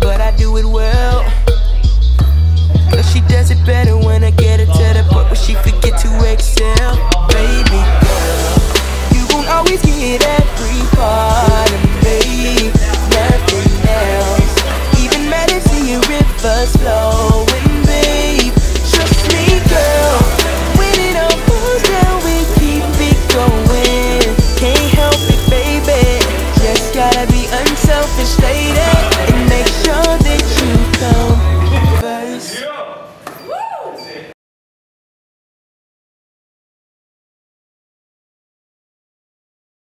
but I do it well. She does it better